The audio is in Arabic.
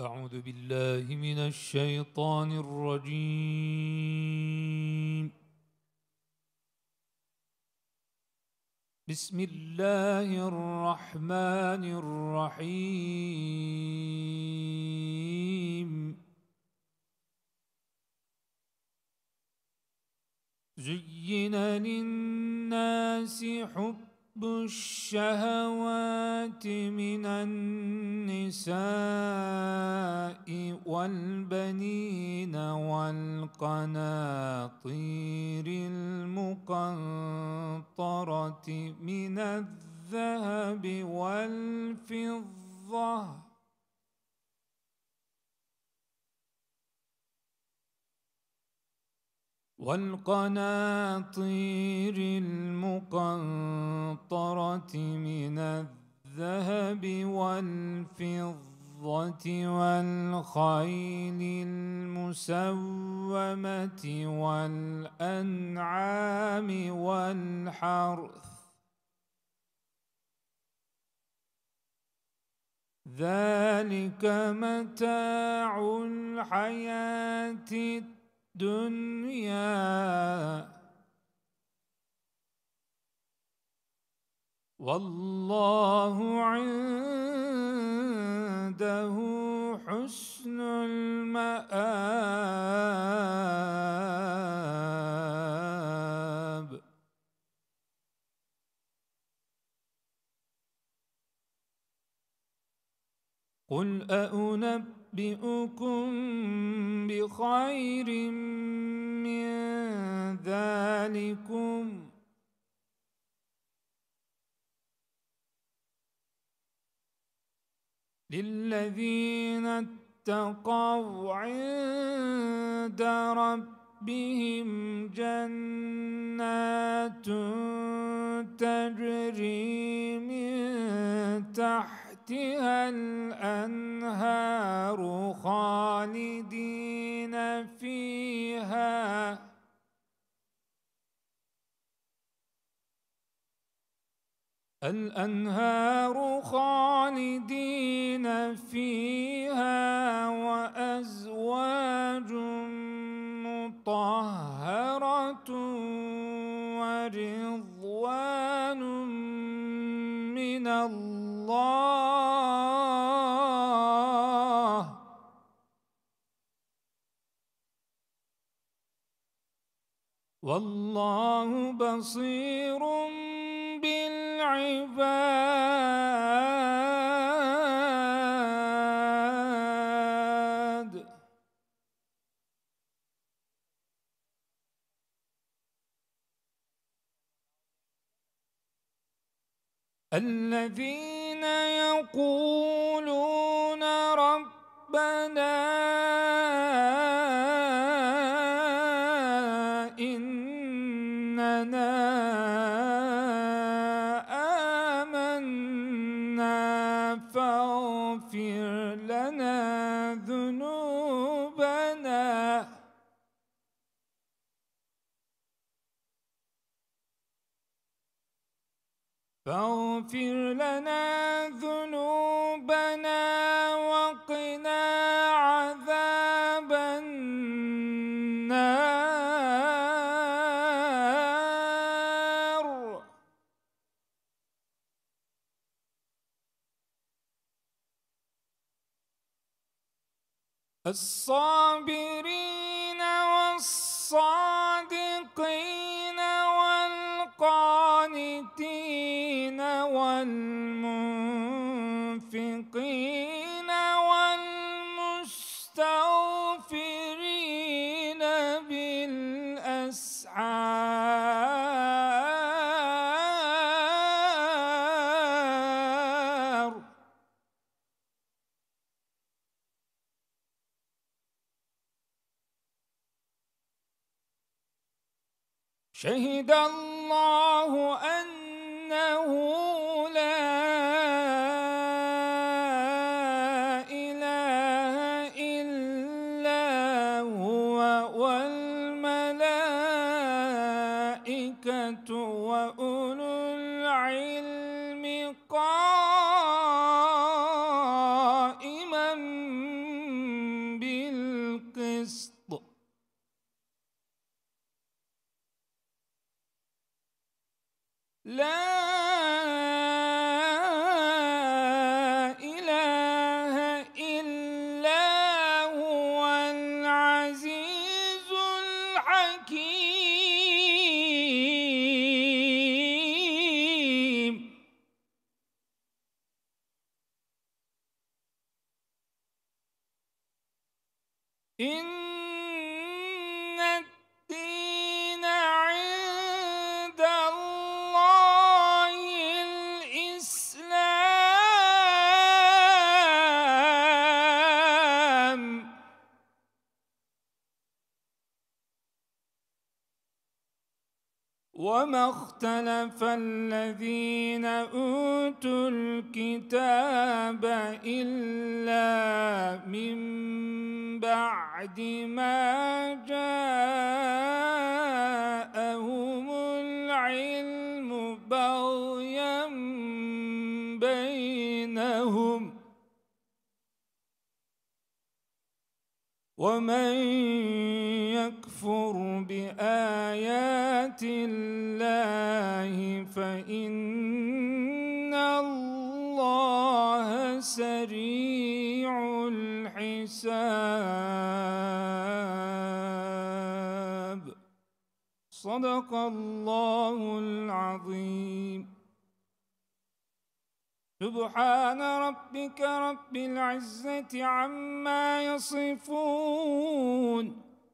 أعوذ بالله من الشيطان الرجيم. بسم الله الرحمن الرحيم. زين للناس حب الشهوات من النساء والبنين والقناطير المقنطرة من الذهب والفضة والقناطير المقنطرة من الذهب والفضة والخيل المسومة والأنعام والحرث. ذلك متاع الحياة الدنيا. والله عنده حسن المآب. قل أأنبئ أنبئكم بخير من ذلكم؟ للذين اتقوا عند ربهم جنات تجري تحتها الأنهار خالدين فيها. الأنهار خالدين فيها وأزواج مطهرة ورضوان من الله. والله بصير بالعباد. الذين يقولون ربنا فاغفر لنا ذنوبنا. فاغفر لنا ذنوبنا. الصابرين والصادقين والقانتين شهد الله أنه لا إله إلا هو والملائكة إن وما اختلف الذين أوتوا الكتاب إلا من بعد ما جاءهم العلم بغيا بينهم ومن يكفر بآيات الله فإن الله سريع الحساب. صدق الله العظيم. سبحان ربك رب العزة عما يصفون.